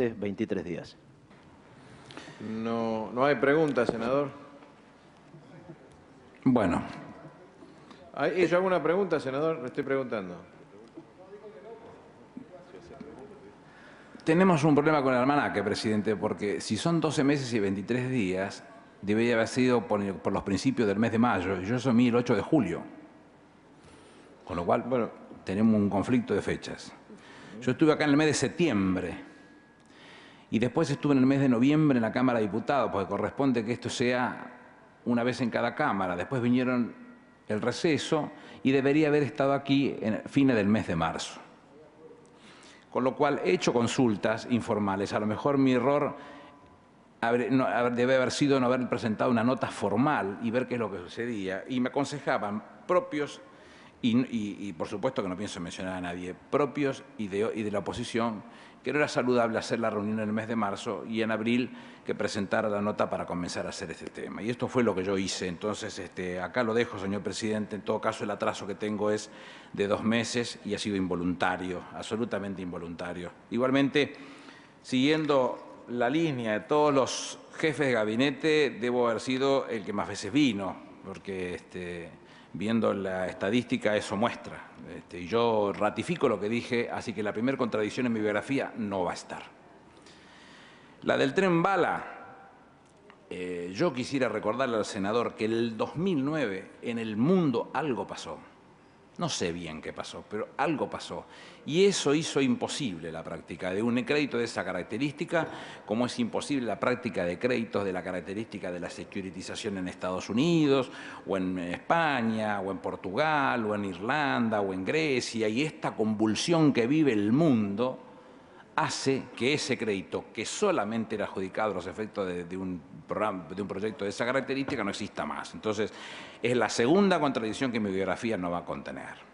23 días. No, no hay preguntas, senador. Bueno, ¿Hay ¿Yo alguna pregunta, senador? Le estoy preguntando. tenemos un problema con el almanaque, presidente, porque si son 12 meses y 23 días, debería haber sido por, por los principios del mes de mayo, y yo asumí el 8 de julio. Con lo cual, Bueno. tenemos un conflicto de fechas. Yo estuve acá en el mes de septiembre y después estuve en el mes de noviembre en la Cámara de Diputados, porque corresponde que esto sea una vez en cada Cámara. Después vinieron el receso y debería haber estado aquí en fines del mes de marzo. Con lo cual he hecho consultas informales. A lo mejor mi error debe haber sido no haber presentado una nota formal y ver qué es lo que sucedía. Y me aconsejaban propios, y, y- y por supuesto que no pienso mencionar a nadie, propios y de, y de la oposición, que no era saludable hacer la reunión en el mes de marzo y en abril que presentara la nota para comenzar a hacer este tema. Y esto fue lo que yo hice. Entonces, este, acá lo dejo, señor presidente. En todo caso, el atraso que tengo es de dos meses y ha sido involuntario, absolutamente involuntario. Igualmente, siguiendo la línea de todos los jefes de gabinete, debo haber sido el que más veces vino, porque este, viendo la estadística eso muestra. Este, y yo ratifico lo que dije, así que la primera contradicción en mi biografía no va a estar. La del tren bala, eh, yo quisiera recordarle al senador que en el 2009 en el mundo algo pasó. No sé bien qué pasó, pero algo pasó. Y eso hizo imposible la práctica de un crédito de esa característica, como es imposible la práctica de créditos de la característica de la securitización en Estados Unidos, o en España, o en Portugal, o en Irlanda, o en Grecia. Y esta convulsión que vive el mundo hace que ese crédito, que solamente era adjudicado a los efectos de, un programa, de un proyecto de esa característica, no exista más. Entonces, es la segunda contradicción que mi biografía no va a contener.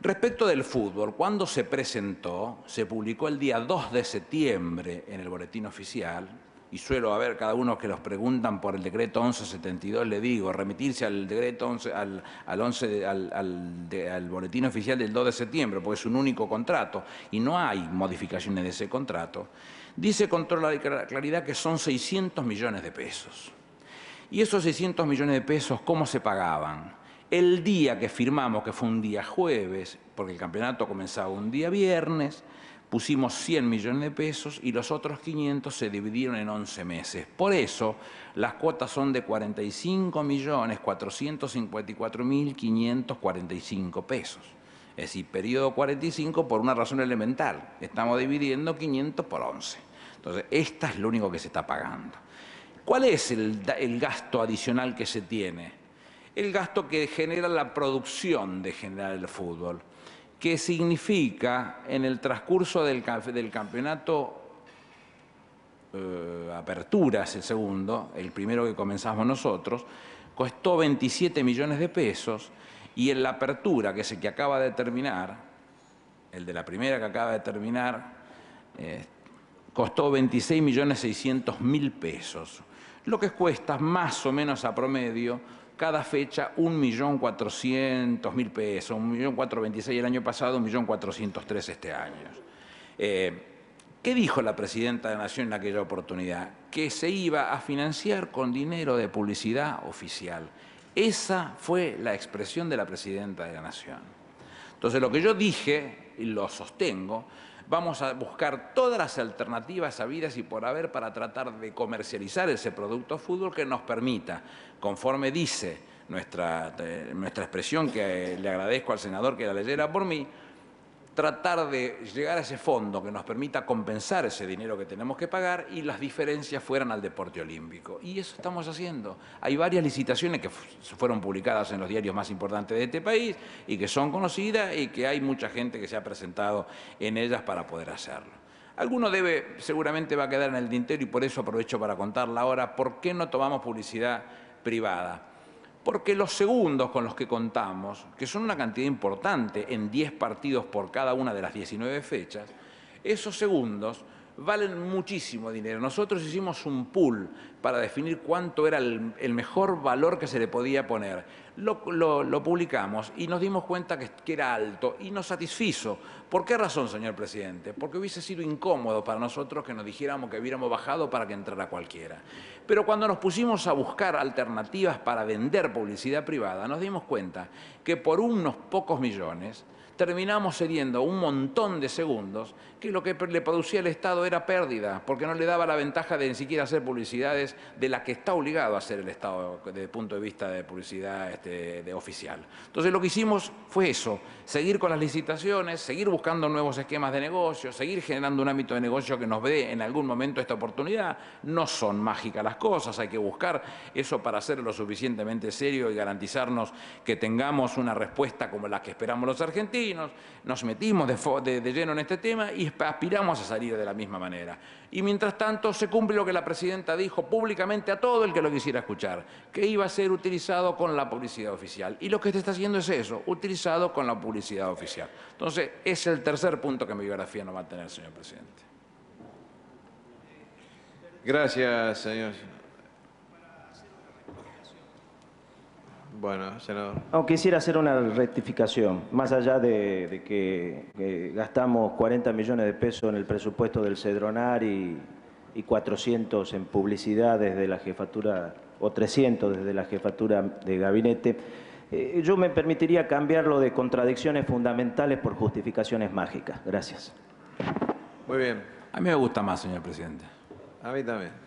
Respecto del fútbol, cuando se presentó, se publicó el día 2 de septiembre en el boletín oficial, y suelo haber cada uno que los preguntan por el decreto 1172, le digo, remitirse al decreto 11, al, al 11 de- al, al boletín oficial del 2 de septiembre, porque es un único contrato y no hay modificaciones de ese contrato, dice con toda la claridad que son 600 millones de pesos. ¿Y esos 600 millones de pesos cómo se pagaban? El día que firmamos, que fue un día jueves, porque el campeonato comenzaba un día viernes, pusimos 100 millones de pesos y los otros 500 se dividieron en 11 meses. Por eso las cuotas son de 45 millones 454 mil 545 pesos. Es decir, periodo 45 por una razón elemental. Estamos dividiendo 500 por 11. Entonces, esta es lo único que se está pagando. ¿Cuál es el gasto adicional que se tiene? El gasto que genera la producción de generar el fútbol, que significa en el transcurso del, ca- del campeonato eh, Aperturas, el segundo, el primero que comenzamos nosotros, costó 27 millones de pesos y en la Apertura, que es el que acaba de terminar, el de la primera que acaba de terminar, eh, costó 26 millones 600 mil pesos, lo que cuesta más o menos a promedio cada fecha 1.400.000 pesos, 1.426.000 el año pasado, 1.403.000 este año. Eh, ¿Qué dijo la presidenta de la Nación en aquella oportunidad? Que se iba a financiar con dinero de publicidad oficial. Esa fue la expresión de la presidenta de la Nación. Entonces, lo que yo dije, y lo sostengo, vamos a buscar todas las alternativas habidas y por haber para tratar de comercializar ese producto fútbol que nos permita, conforme dice nuestra, eh, nuestra expresión, que le agradezco al senador que la leyera por mí, tratar de llegar a ese fondo que nos permita compensar ese dinero que tenemos que pagar y las diferencias fueran al deporte olímpico. Y eso estamos haciendo. Hay varias licitaciones que fu- fueron publicadas en los diarios más importantes de este país y que son conocidas y que hay mucha gente que se ha presentado en ellas para poder hacerlo. Alguno debe, seguramente va a quedar en el tintero y por eso aprovecho para contarla ahora, ¿por qué no tomamos publicidad privada? Porque los segundos con los que contamos, que son una cantidad importante en 10 partidos por cada una de las 19 fechas, esos segundos valen muchísimo dinero. Nosotros hicimos un pool para definir cuánto era el, mejor valor que se le podía poner. Lo publicamos y nos dimos cuenta que, que era alto y nos satisfizo. ¿Por qué razón, señor presidente? Porque hubiese sido incómodo para nosotros que nos dijéramos que hubiéramos bajado para que entrara cualquiera. Pero cuando nos pusimos a buscar alternativas para vender publicidad privada, nos dimos cuenta que por unos pocos millones terminamos cediendo un montón de segundos que lo que le producía al Estado era pérdida, porque no le daba la ventaja de ni siquiera hacer publicidades de la que está obligado a hacer el Estado desde el punto de vista de publicidad este, de oficial. Entonces lo que hicimos fue eso, seguir con las licitaciones, seguir buscando nuevos esquemas de negocio, seguir generando un ámbito de negocio que nos dé en algún momento esta oportunidad. No son mágicas las cosas, hay que buscar eso para hacerlo lo suficientemente serio y garantizarnos que tengamos una respuesta como la que esperamos los argentinos. Nos metimos de, lleno en este tema y aspiramos a salir de la misma manera. Y mientras tanto se cumple lo que la presidenta dijo públicamente a todo el que lo quisiera escuchar, que iba a ser utilizado con la publicidad oficial. Y lo que se está haciendo es eso, utilizado con la publicidad oficial. Entonces, es el tercer punto que mi biografía no va a tener, señor presidente. Gracias, señor. Bueno, senador. No, quisiera hacer una rectificación, más allá de, de que, que gastamos 40 millones de pesos en el presupuesto del Cedronar y, y 400 en publicidad desde la jefatura, o 300 desde la jefatura de gabinete, eh, yo me permitiría cambiarlo de contradicciones fundamentales por justificaciones mágicas. Gracias. Muy bien. A mí me gusta más, señor presidente. A mí también.